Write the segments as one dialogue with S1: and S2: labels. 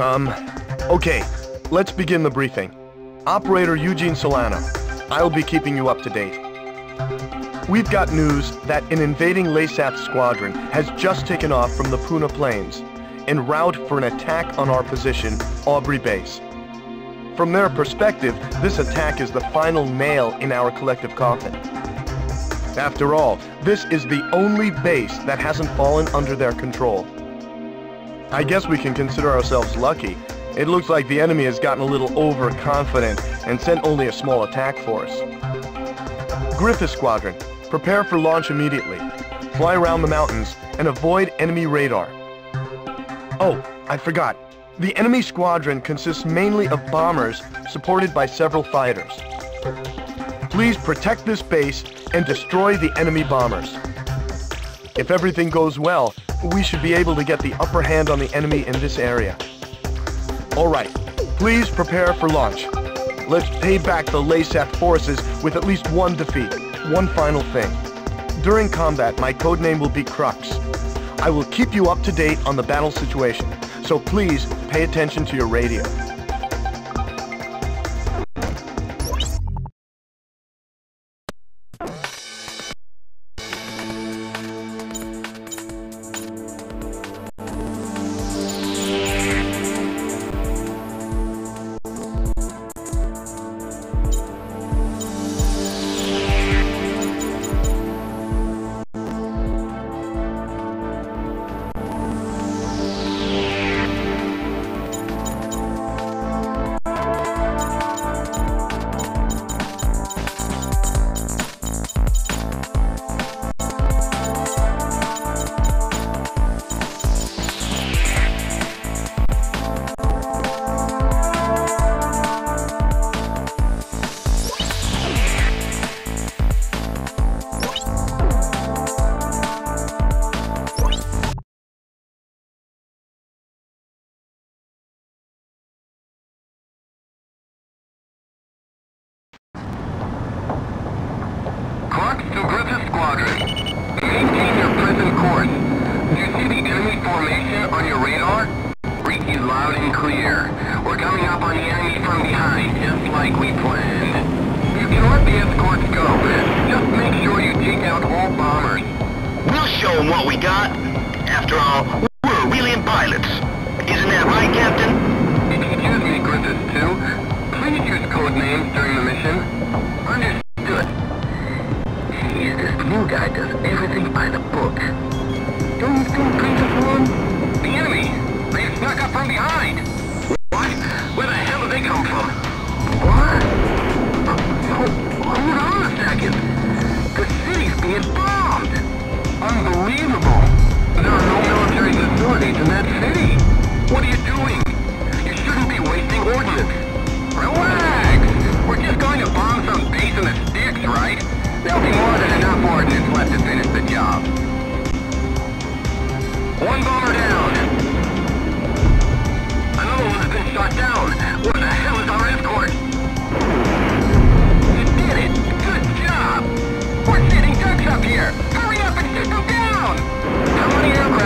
S1: Um, okay, let's begin the briefing. Operator Eugene Solano, I'll be keeping you up to date. We've got news that an invading Leasath squadron has just taken off from the Puna Plains, en route for an attack on our position, Aubrey Base. From their perspective, this attack is the final nail in our collective coffin. After all, this is the only base that hasn't fallen under their control. I guess we can consider ourselves lucky. It looks like the enemy has gotten a little overconfident and sent only a small attack force. Gryphus Squadron, prepare for launch immediately. Fly around the mountains and avoid enemy radar. Oh, I forgot. The enemy squadron consists mainly of bombers supported by several fighters. Please protect this base and destroy the enemy bombers. If everything goes well, we should be able to get the upper hand on the enemy in this area. All right, please prepare for launch. Let's pay back the Leasath forces with at least one defeat. One final thing. During combat, my codename will be Crux. I will keep you up to date on the battle situation, so please pay attention to your radio.
S2: You see the enemy formation on your radar? Read loud and clear. We're coming up on the enemy from behind, just like we planned. You can let the escorts go. Just make sure you take out all bombers.
S3: We'll show 'em what we got. After all, we're Wheeling pilots. Isn't that right, Captain?
S2: Excuse me, Gryphus 2. Please use code names during the mission. Right? There'll be more than enough ordnance left to finish the job. One bomber down! Another one has been shot down! Where the hell is our escort? You did it! Good job! We're sitting ducks up here! Hurry up and shoot them down! How many aircraft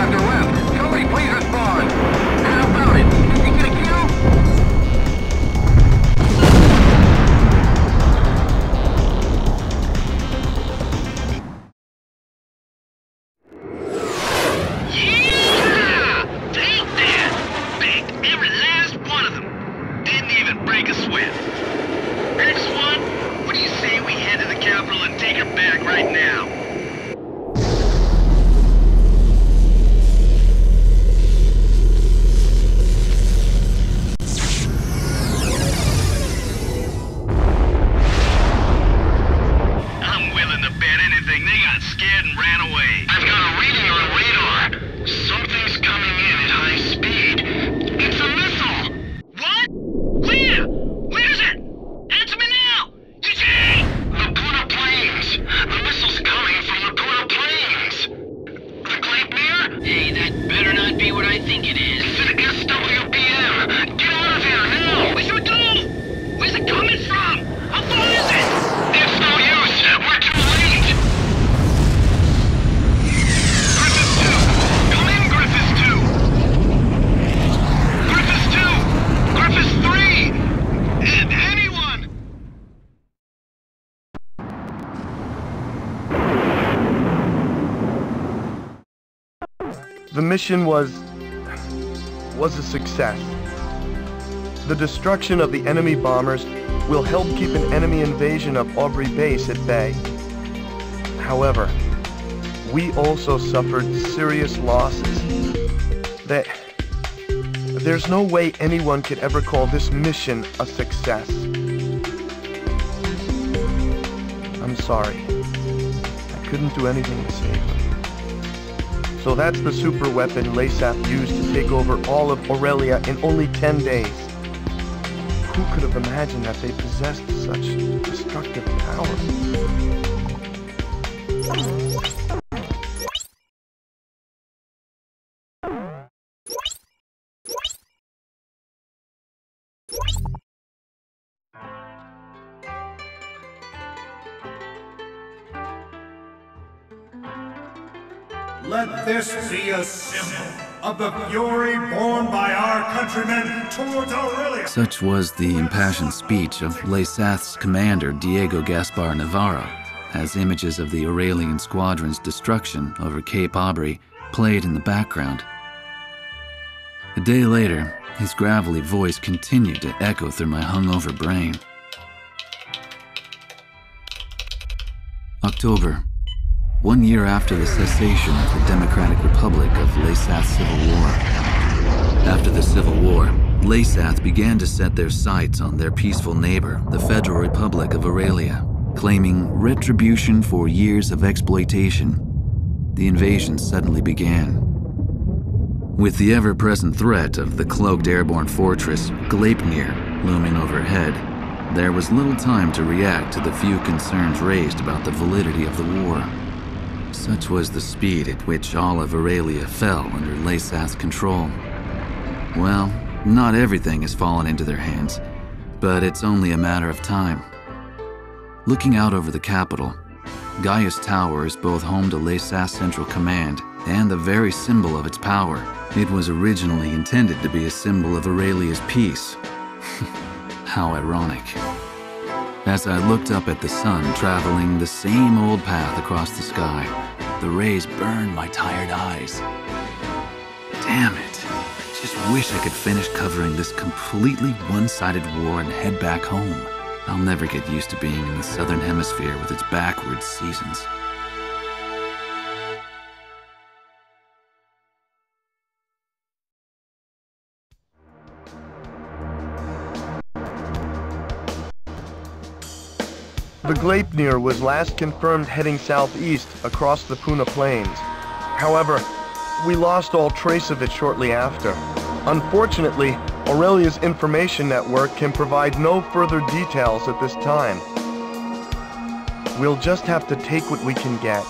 S3: I think it is. It's an Get out of here now! Where's your we? Where's it coming from? How far is it? It's no use! We're too late! 2! Come in, 2! 2! 3! And anyone!
S1: The mission was was a success. The destruction of the enemy bombers will help keep an enemy invasion of Aubrey Base at bay. However, we also suffered serious losses. That... There's no way anyone could ever call this mission a success. I'm sorry. I couldn't do anything to save them. So that's the super weapon Leasath used to take over all of Aurelia in only 10 days. Who could have imagined that they possessed such destructive power?
S4: Let this be a symbol of the fury borne by our countrymen towards Aurelia.
S5: Such was the impassioned speech of Leasath's commander Diego Gaspar Navarro, as images of the Aurelian squadron's destruction over Cape Aubrey played in the background. A day later, his gravelly voice continued to echo through my hungover brain. October, one year after the cessation of the Democratic Republic of Leasath's civil war. After the Civil War, Leasath began to set their sights on their peaceful neighbor, the Federal Republic of Aurelia, claiming retribution for years of exploitation. The invasion suddenly began. With the ever present threat of the cloaked airborne fortress, Gleipnir, looming overhead, there was little time to react to the few concerns raised about the validity of the war. Such was the speed at which all of Aurelia fell under Leasath's control. Well, not everything has fallen into their hands, but it's only a matter of time. Looking out over the capital, Gaius Tower is both home to Leasath's Central Command and the very symbol of its power. It was originally intended to be a symbol of Aurelia's peace. How ironic. As I looked up at the sun traveling the same old path across the sky, the rays burned my tired eyes. Damn it. I just wish I could finish covering this completely one sided war and head back home. I'll never get used to being in the southern hemisphere with its backwards seasons.
S1: The Gleipnir was last confirmed heading southeast across the Puna Plains. However, we lost all trace of it shortly after. Unfortunately, Aurelia's information network can provide no further details at this time. We'll just have to take what we can get.